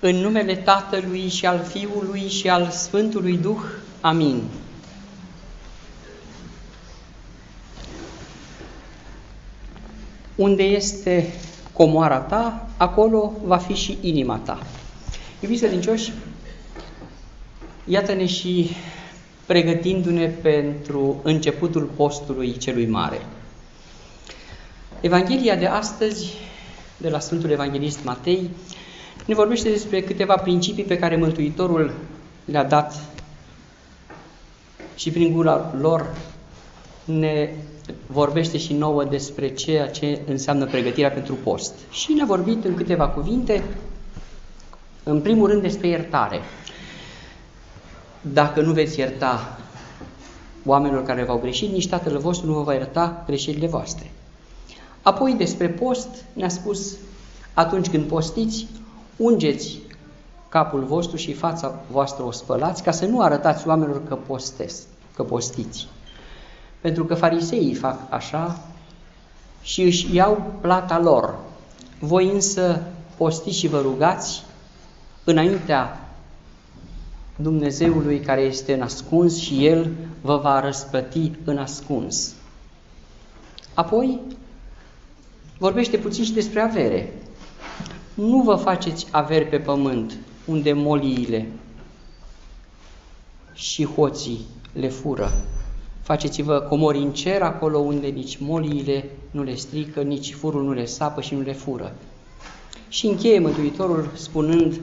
În numele Tatălui și al Fiului și al Sfântului Duh. Amin. Unde este comoara ta, acolo va fi și inima ta. Iubiți credincioși, iată-ne și pregătindu-ne pentru începutul postului celui mare. Evanghelia de astăzi, de la Sfântul Evanghelist Matei, ne vorbește despre câteva principii pe care Mântuitorul le-a dat și prin gura lor ne vorbește și nouă despre ceea ce înseamnă pregătirea pentru post. Și ne-a vorbit în câteva cuvinte, în primul rând despre iertare. Dacă nu veți ierta oamenilor care v-au greșit, nici Tatăl vostru nu vă va ierta greșelile voastre. Apoi despre post ne-a spus, atunci când postiți, ungeți capul vostru și fața voastră o spălați ca să nu arătați oamenilor că postesc, că postiți. Pentru că fariseii fac așa și își iau plata lor. Voi însă postiți și vă rugați înaintea Dumnezeului care este în ascuns și El vă va răsplăti în ascuns. Apoi vorbește puțin și despre avere. Nu vă faceți averi pe pământ, unde moliile și hoții le fură. Faceți-vă comori în cer, acolo unde nici moliile nu le strică, nici furul nu le sapă și nu le fură. Și încheie Mântuitorul spunând,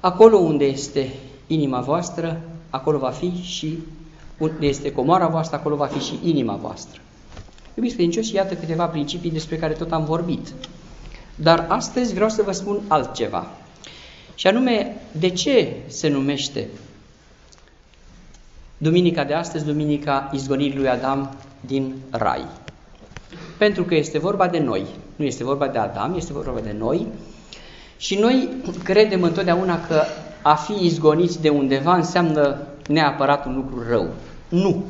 acolo unde este inima voastră, acolo va fi și unde este comoara voastră, acolo va fi și inima voastră. Iubiți credincioși, iată câteva principii despre care tot am vorbit. Dar astăzi vreau să vă spun altceva. Și anume, de ce se numește Duminica de astăzi, Duminica izgonirii lui Adam din Rai? Pentru că este vorba de noi. Nu este vorba de Adam, este vorba de noi. Și noi credem întotdeauna că a fi izgoniți de undeva înseamnă neapărat un lucru rău. Nu.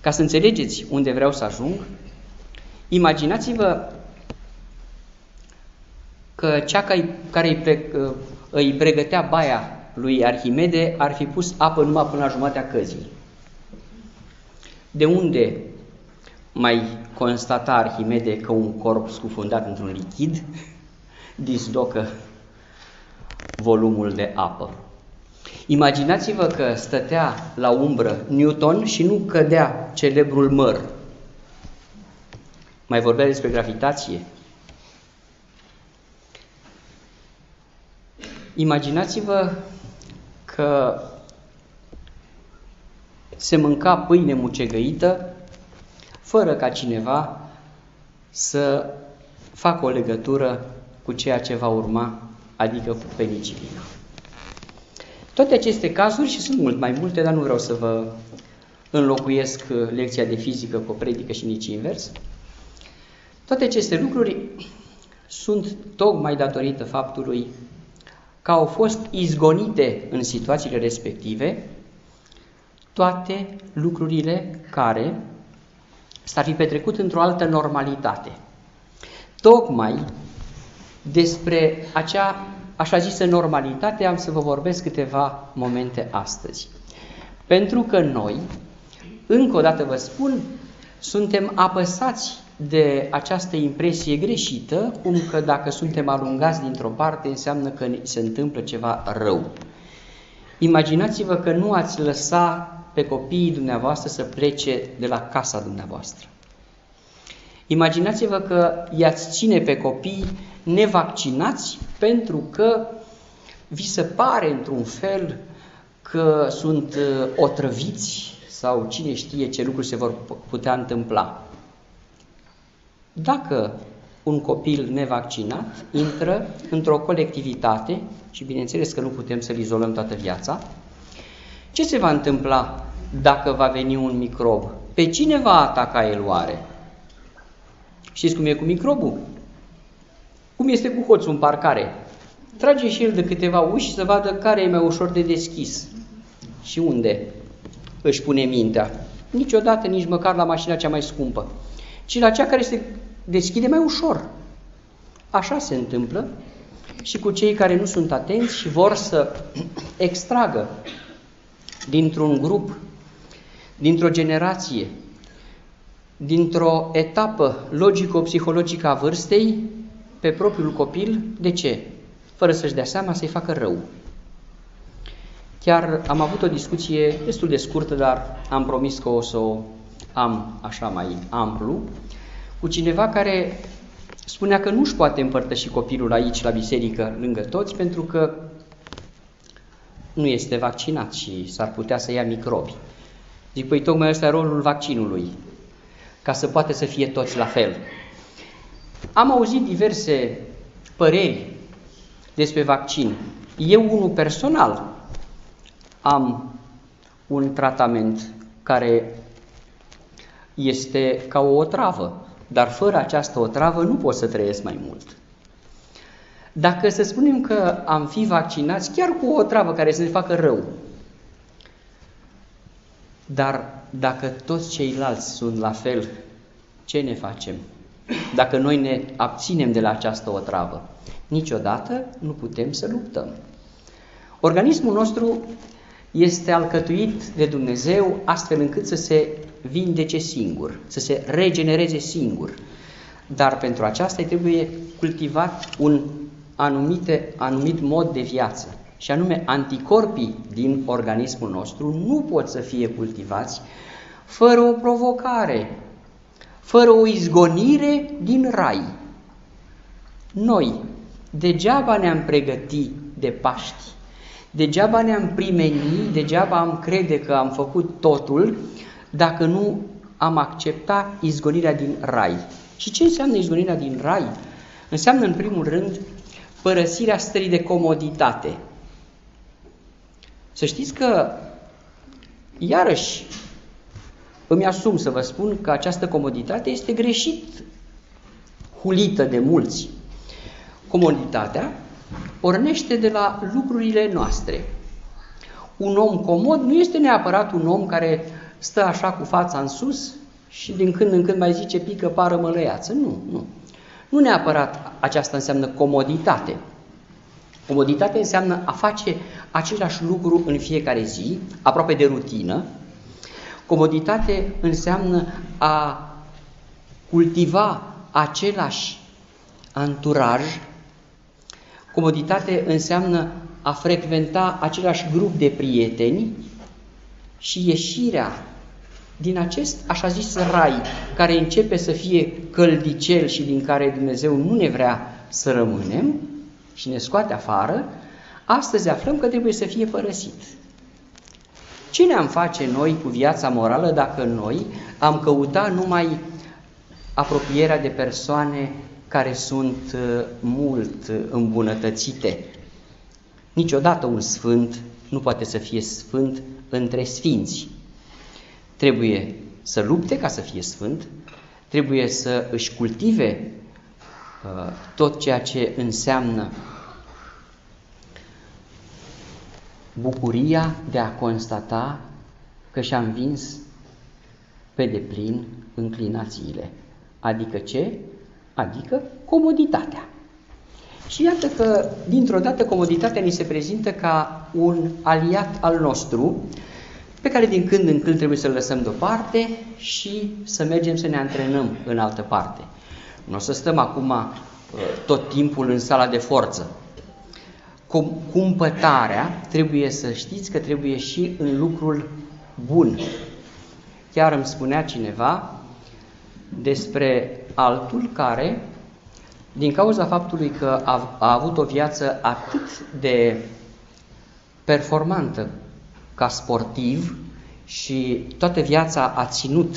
Ca să înțelegeți unde vreau să ajung, imaginați-vă că cea care îi pregătea baia lui Arhimede ar fi pus apă numai până la jumatea căzii. De unde mai constata Arhimede că un corp scufundat într-un lichid dislocă volumul de apă? Imaginați-vă că stătea la umbră Newton și nu cădea celebrul măr. Mai vorbea despre gravitație. Imaginați-vă că se mânca pâine mucegăită fără ca cineva să facă o legătură cu ceea ce va urma, adică cu penicilina. Toate aceste cazuri, și sunt mult mai multe, dar nu vreau să vă înlocuiesc lecția de fizică cu o predică și nici invers, toate aceste lucruri sunt tocmai datorită faptului că au fost izgonite în situațiile respective toate lucrurile care s-ar fi petrecut într-o altă normalitate. Tocmai despre acea așa zisă normalitate am să vă vorbesc câteva momente astăzi. Pentru că noi, încă o dată vă spun, suntem apăsați de această impresie greșită, cum că dacă suntem alungați dintr-o parte înseamnă că se întâmplă ceva rău. Imaginați-vă că nu ați lăsa pe copiii dumneavoastră să plece de la casa dumneavoastră. Imaginați-vă că i-ați ține pe copii nevaccinați pentru că vi se pare într-un fel că sunt uh, otrăviți sau cine știe ce lucruri se vor putea întâmpla. Dacă un copil nevaccinat intră într-o colectivitate, și bineînțeles că nu putem să-l izolăm toată viața, ce se va întâmpla dacă va veni un microb? Pe cine va ataca el oare? Știți cum e cu microbul? Cum este cu hoțul în parcare? Trage și el de câteva uși să vadă care e mai ușor de deschis și unde își pune mintea. Niciodată, nici măcar la mașina cea mai scumpă, ci la cea care se deschide mai ușor. Așa se întâmplă și cu cei care nu sunt atenți și vor să extragă dintr-un grup, dintr-o generație, dintr-o etapă logico-psihologică a vârstei pe propriul copil. De ce? Fără să-și dea seama să-i facă rău. Chiar am avut o discuție destul de scurtă, dar am promis că o să o am așa mai amplu, cu cineva care spunea că nu își poate împărtăși copilul aici la biserică lângă toți pentru că nu este vaccinat și s-ar putea să ia microbi. Zic, păi tocmai ăsta e rolul vaccinului, ca să poată să fie toți la fel. Am auzit diverse păreri despre vaccin. Eu, unul personal, am un tratament care este ca o otravă, dar fără această otravă nu pot să trăiesc mai mult. Dacă să spunem că am fi vaccinați chiar cu o otravă care să ne facă rău, dar dacă toți ceilalți sunt la fel, ce ne facem? Dacă noi ne abținem de la această otravă, niciodată nu putem să luptăm. Organismul nostru este alcătuit de Dumnezeu astfel încât să se vindece singur, să se regenereze singur. Dar pentru aceasta îi trebuie cultivat un anumite, anumit mod de viață. Și anume, anticorpii din organismul nostru nu pot să fie cultivați fără o provocare, fără o izgonire din rai. Noi, degeaba ne-am pregătit de Paști, degeaba ne-am primenit, degeaba am crede că am făcut totul, dacă nu am acceptat izgonirea din rai. Și ce înseamnă izgonirea din rai? Înseamnă, în primul rând, părăsirea stării de comoditate. Să știți că, iarăși, îmi asum să vă spun că această comoditate este greșit hulită de mulți. Comoditatea pornește de la lucrurile noastre. Un om comod nu este neapărat un om care stă așa cu fața în sus și din când în când mai zice pică pară mălăiață. Nu, nu. Nu neapărat aceasta înseamnă comoditate. Comoditate înseamnă a face același lucru în fiecare zi, aproape de rutină. Comoditate înseamnă a cultiva același anturaj. Comoditate înseamnă a frecventa același grup de prieteni și ieșirea din acest așa zis rai care începe să fie căldicel și din care Dumnezeu nu ne vrea să rămânem și ne scoate afară, astăzi aflăm că trebuie să fie părăsit. Ce ne-am face noi cu viața morală dacă noi am căutat numai apropierea de persoane care sunt uh, mult îmbunătățite? Niciodată un sfânt nu poate să fie sfânt între sfinți. Trebuie să lupte ca să fie sfânt, trebuie să își cultive uh, tot ceea ce înseamnă bucuria de a constata că și-a învins pe deplin înclinațiile. Adică ce? Adică comoditatea. Și iată că, dintr-o dată, comoditatea ni se prezintă ca un aliat al nostru, pe care din când în când trebuie să-l lăsăm deoparte și să mergem să ne antrenăm în altă parte. Nu o să stăm acum uh, tot timpul în sala de forță. Cumpătarea trebuie să știți că trebuie și în lucrul bun. Chiar îmi spunea cineva despre altul care, din cauza faptului că a, a avut o viață atât de performantă ca sportiv și toată viața a ținut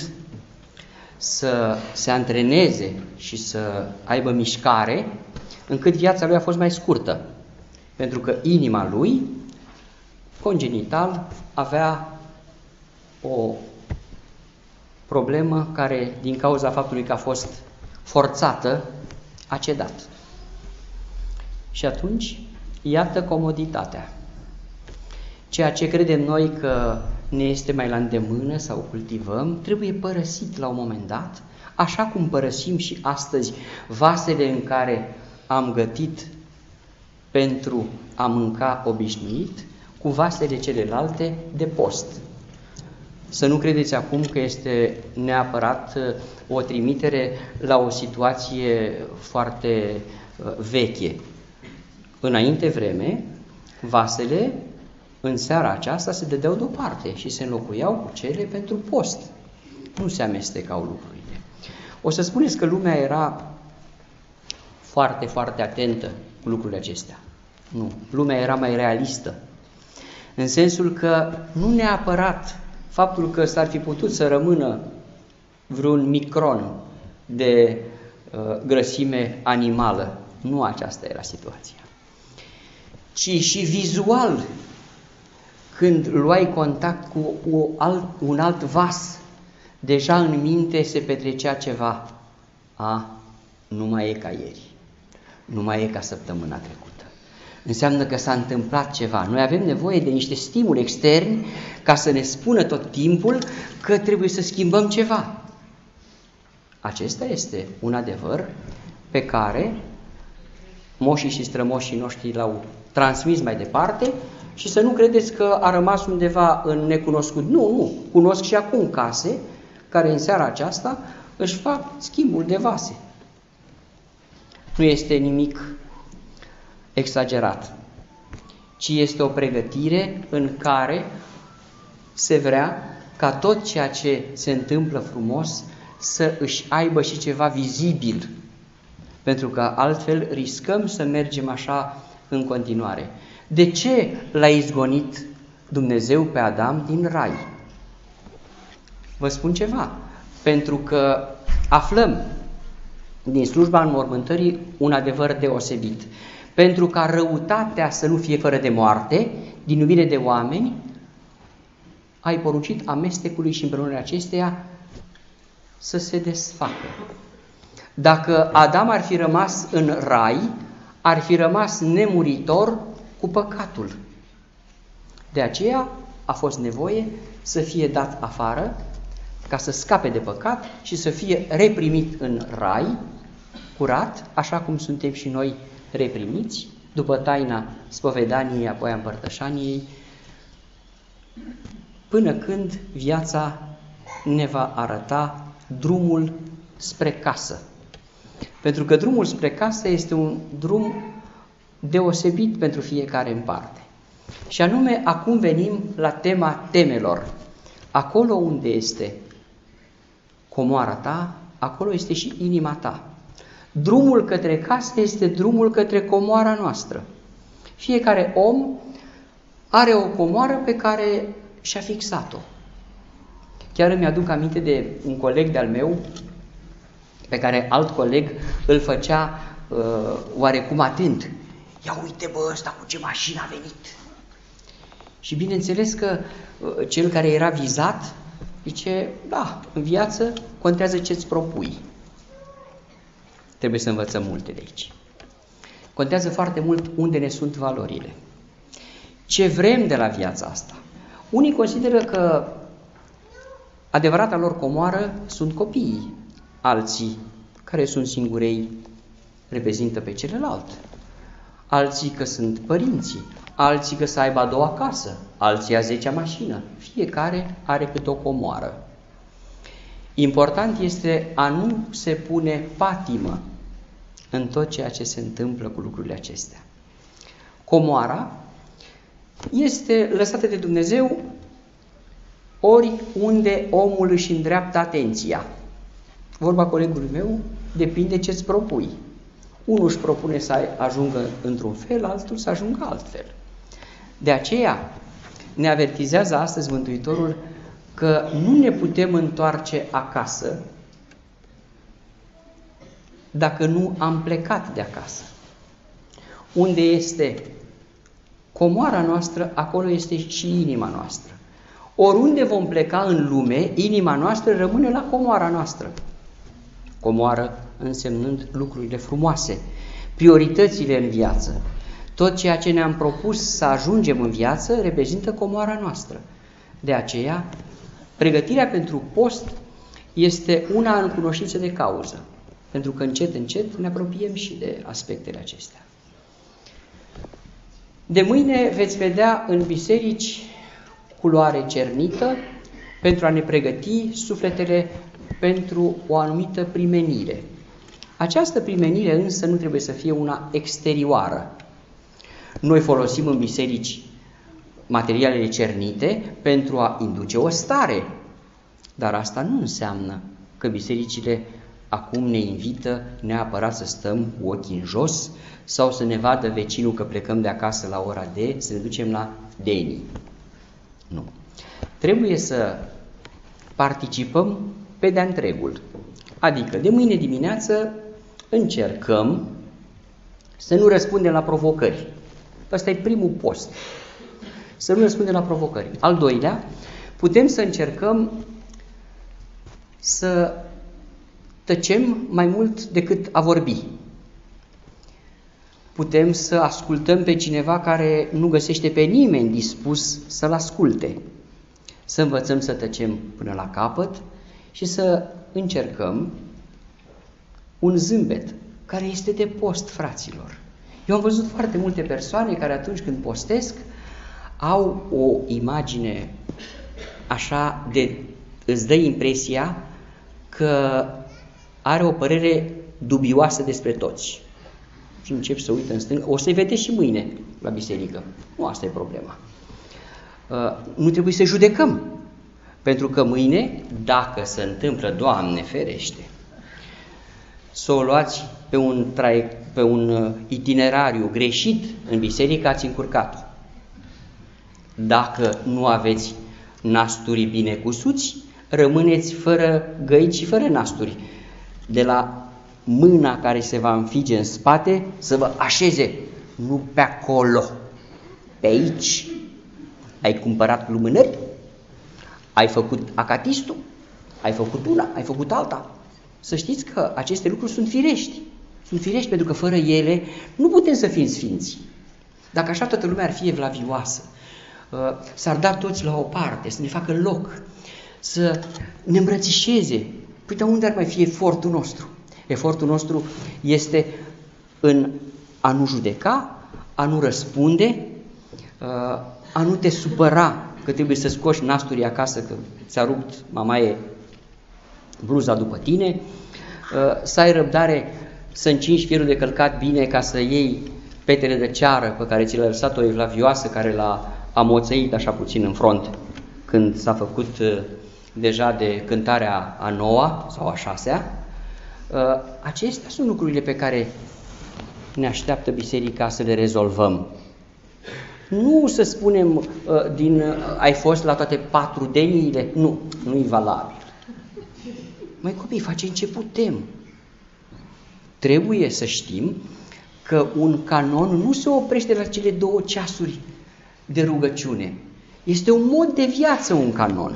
să se antreneze și să aibă mișcare, încât viața lui a fost mai scurtă. Pentru că inima lui, congenital, avea o problemă care, din cauza faptului că a fost forțată, a cedat. Și atunci, iată comoditatea. Ceea ce credem noi că ne este mai la îndemână sau cultivăm, trebuie părăsit la un moment dat, așa cum părăsim și astăzi vasele în care am gătit pentru a mânca obișnuit cu vasele celelalte de post. Să nu credeți acum că este neapărat uh, o trimitere la o situație foarte uh, veche. Înainte vreme, vasele în seara aceasta se dădeau deoparte și se înlocuiau cu cele pentru post. Nu se amestecau lucrurile. O să spuneți că lumea era foarte, foarte atentă cu lucrurile acestea. Nu, lumea era mai realistă. În sensul că nu neapărat faptul că s-ar fi putut să rămână vreun micron de uh, grăsime animală. Nu aceasta era situația. Ci și vizual, când luai contact cu o alt, un alt vas, deja în minte se petrecea ceva. A, nu mai e ca ieri, nu mai e ca săptămâna trecută înseamnă că s-a întâmplat ceva. Noi avem nevoie de niște stimuli externi ca să ne spună tot timpul că trebuie să schimbăm ceva. Acesta este un adevăr pe care moșii și strămoșii noștri l-au transmis mai departe și să nu credeți că a rămas undeva în necunoscut. Nu, nu. Cunosc și acum case care în seara aceasta își fac schimbul de vase. Nu este nimic exagerat, ci este o pregătire în care se vrea ca tot ceea ce se întâmplă frumos să își aibă și ceva vizibil, pentru că altfel riscăm să mergem așa în continuare. De ce l-a izgonit Dumnezeu pe Adam din rai? Vă spun ceva, pentru că aflăm din slujba înmormântării un adevăr deosebit pentru ca răutatea să nu fie fără de moarte, din iubire de oameni, ai poruncit amestecului și împreunarea acesteia să se desfacă. Dacă Adam ar fi rămas în rai, ar fi rămas nemuritor cu păcatul. De aceea a fost nevoie să fie dat afară ca să scape de păcat și să fie reprimit în rai, curat, așa cum suntem și noi reprimiți, după taina spovedaniei, apoi a împărtășaniei, până când viața ne va arăta drumul spre casă. Pentru că drumul spre casă este un drum deosebit pentru fiecare în parte. Și anume, acum venim la tema temelor. Acolo unde este comoara ta, acolo este și inima ta. Drumul către casă este drumul către comoara noastră. Fiecare om are o comoară pe care și-a fixat-o. Chiar îmi aduc aminte de un coleg de-al meu, pe care alt coleg îl făcea uh, oarecum atent. Ia uite bă, ăsta cu ce mașină a venit. Și bineînțeles că uh, cel care era vizat zice, da, în viață contează ce-ți propui. Trebuie să învățăm multe de aici. Contează foarte mult unde ne sunt valorile. Ce vrem de la viața asta? Unii consideră că adevărata lor comoară sunt copiii, alții care sunt singurei reprezintă pe celălalt, alții că sunt părinții, alții că să aibă a doua casă, alții a zecea mașină, fiecare are câte o comoară. Important este a nu se pune patimă în tot ceea ce se întâmplă cu lucrurile acestea. Comoara este lăsată de Dumnezeu oriunde omul își îndreaptă atenția. Vorba colegului meu, depinde ce îți propui. Unul își propune să ajungă într-un fel, altul să ajungă altfel. De aceea ne avertizează astăzi Mântuitorul că nu ne putem întoarce acasă dacă nu am plecat de acasă. Unde este comoara noastră, acolo este și inima noastră. Oriunde vom pleca în lume, inima noastră rămâne la comoara noastră. Comoară însemnând lucrurile frumoase, prioritățile în viață. Tot ceea ce ne-am propus să ajungem în viață reprezintă comoara noastră. De aceea, Pregătirea pentru post este una în cunoștință de cauză, pentru că încet, încet ne apropiem și de aspectele acestea. De mâine veți vedea în biserici culoare cernită pentru a ne pregăti sufletele pentru o anumită primenire. Această primenire însă nu trebuie să fie una exterioară. Noi folosim în biserici materialele cernite pentru a induce o stare, dar asta nu înseamnă că bisericile acum ne invită neapărat să stăm cu ochii în jos sau să ne vadă vecinul că plecăm de acasă la ora D, să ne ducem la Deni. Nu. Trebuie să participăm pe de întregul. Adică, de mâine dimineață încercăm să nu răspundem la provocări. Ăsta e primul post. Să nu răspundem la provocări. Al doilea, putem să încercăm să tăcem mai mult decât a vorbi. Putem să ascultăm pe cineva care nu găsește pe nimeni dispus să-l asculte. Să învățăm să tăcem până la capăt și să încercăm un zâmbet care este de post, fraților. Eu am văzut foarte multe persoane care atunci când postesc au o imagine așa de îți dă impresia că are o părere dubioasă despre toți. Și încep să uită în stânga. O să-i vedeți și mâine la biserică. Nu asta e problema. Uh, nu trebuie să judecăm. Pentru că mâine, dacă se întâmplă, Doamne ferește, să o luați pe un, traiect, pe un uh, itinerariu greșit în biserică, ați încurcat-o. Dacă nu aveți nasturi bine cusuți, rămâneți fără găici și fără nasturi. De la mâna care se va înfige în spate să vă așeze, nu pe acolo, pe aici. Ai cumpărat lumânări? Ai făcut acatistul? Ai făcut una? Ai făcut alta? Să știți că aceste lucruri sunt firești. Sunt firești pentru că fără ele nu putem să fim sfinți. Dacă așa toată lumea ar fi evlavioasă, uh, s-ar da toți la o parte, să ne facă loc, să ne îmbrățișeze. Păi de unde ar mai fi efortul nostru? Efortul nostru este în a nu judeca, a nu răspunde, uh, a nu te supăra că trebuie să scoși nasturii acasă, că ți-a rupt mamaie bluza după tine, uh, să ai răbdare să încingi firul de călcat bine ca să iei petele de ceară pe care ți le-a lăsat o evlavioasă care l-a amoțăit așa puțin în front când s-a făcut uh, deja de cântarea a noua sau a șasea. Uh, acestea sunt lucrurile pe care ne așteaptă biserica să le rezolvăm. Nu să spunem din ai fost la toate patru deniile, nu, nu e valabil. Mai copii, facem ce putem. Trebuie să știm că un canon nu se oprește la cele două ceasuri de rugăciune. Este un mod de viață un canon.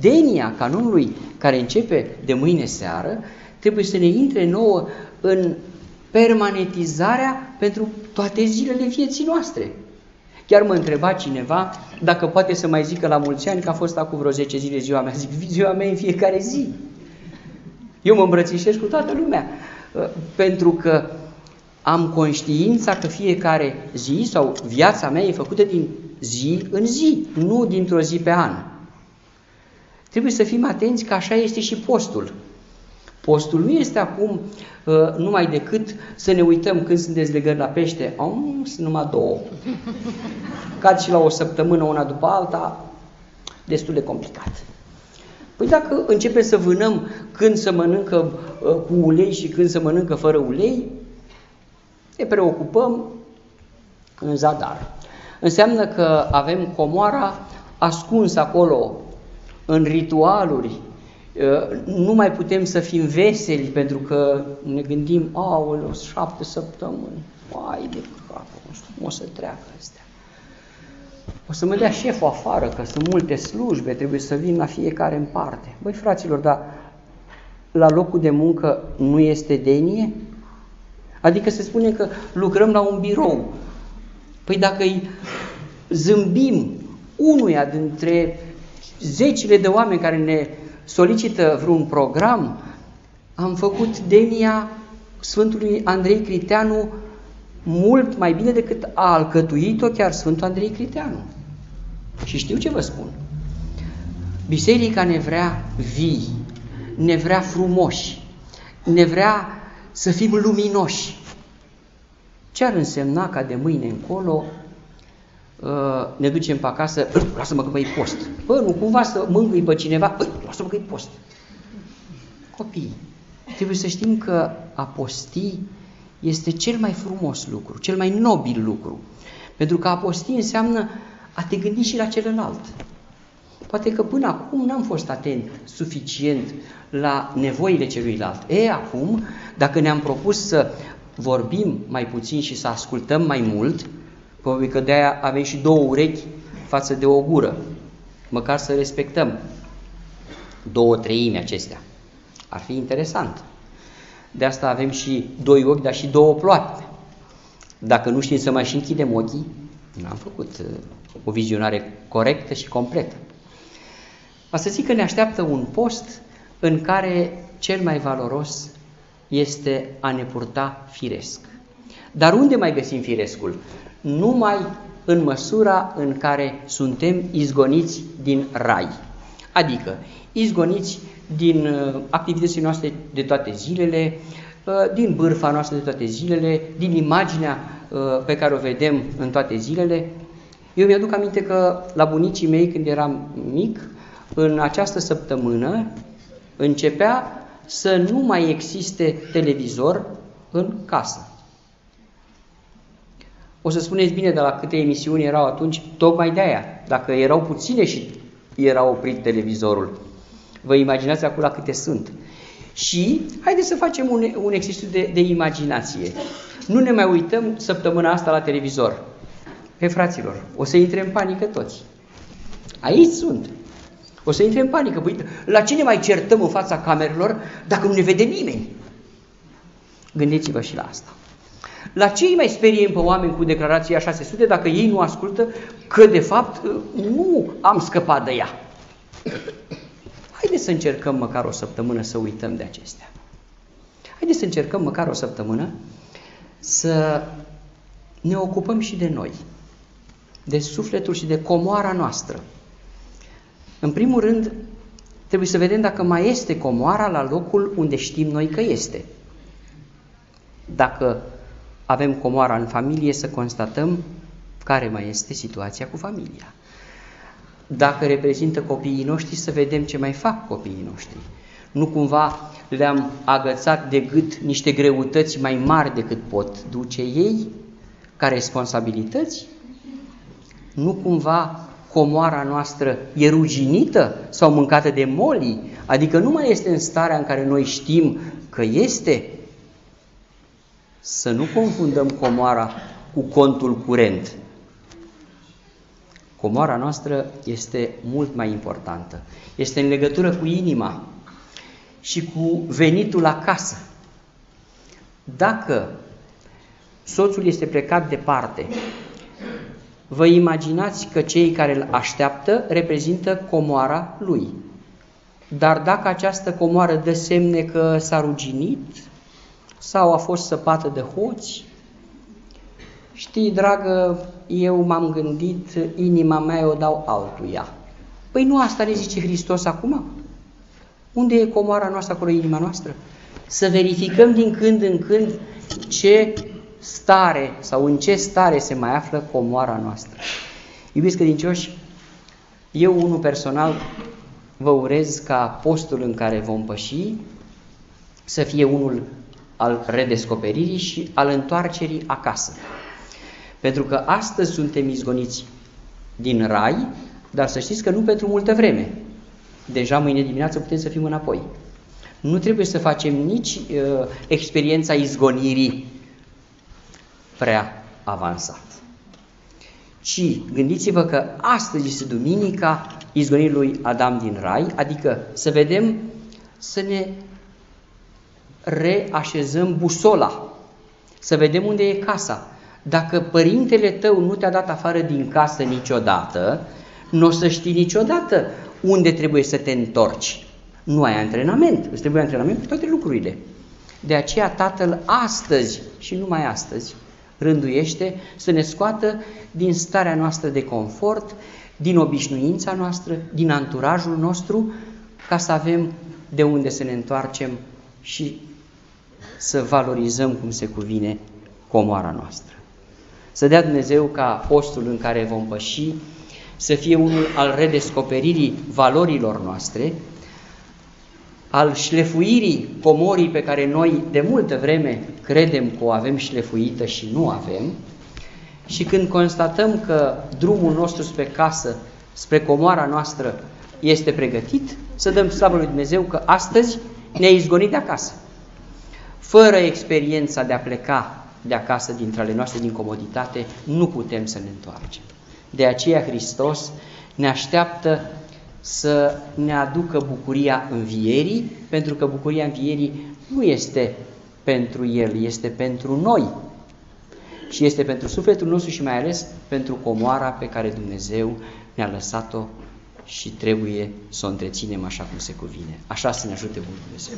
Denia canonului care începe de mâine seară trebuie să ne intre nouă în permanentizarea pentru toate zilele vieții noastre. Chiar mă întreba cineva dacă poate să mai zică la mulți ani că a fost acum vreo 10 zile ziua mea. Zic, ziua mea în fiecare zi. Eu mă îmbrățișez cu toată lumea, uh, pentru că am conștiința că fiecare zi sau viața mea e făcută din zi în zi, nu dintr-o zi pe an. Trebuie să fim atenți că așa este și postul. Postul nu este acum uh, numai decât să ne uităm când sunt dezlegări la pește. Om, sunt numai două. Cad și la o săptămână una după alta, destul de complicat. Păi dacă începem să vânăm când să mănâncă uh, cu ulei și când să mănâncă fără ulei, ne preocupăm în zadar. Înseamnă că avem comoara ascunsă acolo în ritualuri. Uh, nu mai putem să fim veseli pentru că ne gândim, aoleu, șapte săptămâni, ai de capă, cum o să treacă astea. O să mă dea șeful afară, că sunt multe slujbe, trebuie să vin la fiecare în parte. Băi, fraților, dar la locul de muncă nu este denie? Adică se spune că lucrăm la un birou. Păi dacă îi zâmbim unuia dintre zecile de oameni care ne solicită vreun program, am făcut denia Sfântului Andrei Criteanu mult mai bine decât a alcătuit-o chiar Sfântul Andrei Criteanu. Și știu ce vă spun. Biserica ne vrea vii, ne vrea frumoși, ne vrea să fim luminoși. Ce ar însemna ca de mâine încolo uh, ne ducem pe acasă, lasă-mă că mai post. Bă, nu cumva să mângâi pe cineva, lasă-mă că post. Copii, trebuie să știm că a posti este cel mai frumos lucru, cel mai nobil lucru. Pentru că a posti înseamnă a te gândi și la celălalt. Poate că până acum n-am fost atent suficient la nevoile celuilalt. E, acum, dacă ne-am propus să vorbim mai puțin și să ascultăm mai mult, probabil că de-aia avem și două urechi față de o gură. Măcar să respectăm două treimi acestea. Ar fi interesant. De asta avem și doi ochi, dar și două ploate. Dacă nu știm să mai și închidem ochii, n-am făcut uh, o vizionare corectă și completă. Va să zic că ne așteaptă un post în care cel mai valoros este a ne purta firesc. Dar unde mai găsim firescul? Numai în măsura în care suntem izgoniți din rai. Adică izgoniți din uh, activitățile noastre de toate zilele, uh, din bârfa noastră de toate zilele, din imaginea uh, pe care o vedem în toate zilele. Eu mi-aduc aminte că la bunicii mei când eram mic, în această săptămână începea să nu mai existe televizor în casă. O să spuneți bine de la câte emisiuni erau atunci, tocmai de aia. Dacă erau puține și era oprit televizorul. Vă imaginați acum la câte sunt. Și haideți să facem un, un exercițiu de, de imaginație. Nu ne mai uităm săptămâna asta la televizor. Pe fraților, o să intre în panică toți. Aici sunt. O să intre în panică. Păi, la cine mai certăm în fața camerelor dacă nu ne vede nimeni? Gândiți-vă și la asta. La ce îi mai speriem pe oameni cu declarația 600 dacă ei nu ascultă că de fapt nu am scăpat de ea? Haideți să încercăm măcar o săptămână să uităm de acestea. Haideți să încercăm măcar o săptămână să ne ocupăm și de noi, de sufletul și de comoara noastră. În primul rând, trebuie să vedem dacă mai este comoara la locul unde știm noi că este. Dacă avem comoara în familie, să constatăm care mai este situația cu familia. Dacă reprezintă copiii noștri, să vedem ce mai fac copiii noștri. Nu cumva le-am agățat de gât niște greutăți mai mari decât pot duce ei ca responsabilități? Nu cumva comoara noastră e ruginită sau mâncată de molii, adică nu mai este în starea în care noi știm că este, să nu confundăm comoara cu contul curent. Comoara noastră este mult mai importantă. Este în legătură cu inima și cu venitul acasă. Dacă soțul este plecat departe Vă imaginați că cei care îl așteaptă reprezintă comoara lui. Dar dacă această comoară dă semne că s-a ruginit sau a fost săpată de hoți, știi, dragă, eu m-am gândit, inima mea o dau altuia. Păi nu asta ne zice Hristos acum? Unde e comoara noastră, acolo inima noastră? Să verificăm din când în când ce stare sau în ce stare se mai află comoara noastră. Iubiți credincioși, eu unul personal vă urez ca postul în care vom păși să fie unul al redescoperirii și al întoarcerii acasă. Pentru că astăzi suntem izgoniți din rai, dar să știți că nu pentru multă vreme. Deja mâine dimineață putem să fim înapoi. Nu trebuie să facem nici uh, experiența izgonirii prea avansat. Ci gândiți-vă că astăzi este duminica izgonirii lui Adam din Rai, adică să vedem, să ne reașezăm busola, să vedem unde e casa. Dacă părintele tău nu te-a dat afară din casă niciodată, nu o să știi niciodată unde trebuie să te întorci. Nu ai antrenament, îți trebuie antrenament pe toate lucrurile. De aceea tatăl astăzi și numai astăzi rânduiește să ne scoată din starea noastră de confort, din obișnuința noastră, din anturajul nostru, ca să avem de unde să ne întoarcem și să valorizăm cum se cuvine comoara noastră. Să dea Dumnezeu ca postul în care vom păși să fie unul al redescoperirii valorilor noastre, al șlefuirii comorii pe care noi de multă vreme credem că o avem șlefuită și nu avem, și când constatăm că drumul nostru spre casă, spre comoara noastră, este pregătit, să dăm slavă lui Dumnezeu că astăzi ne-a izgonit de acasă. Fără experiența de a pleca de acasă dintre ale noastre din comoditate, nu putem să ne întoarcem. De aceea Hristos ne așteaptă să ne aducă bucuria învierii, pentru că bucuria învierii nu este pentru El, este pentru noi. Și este pentru sufletul nostru și mai ales pentru comoara pe care Dumnezeu ne-a lăsat-o și trebuie să o întreținem așa cum se cuvine. Așa să ne ajute Bunul Dumnezeu.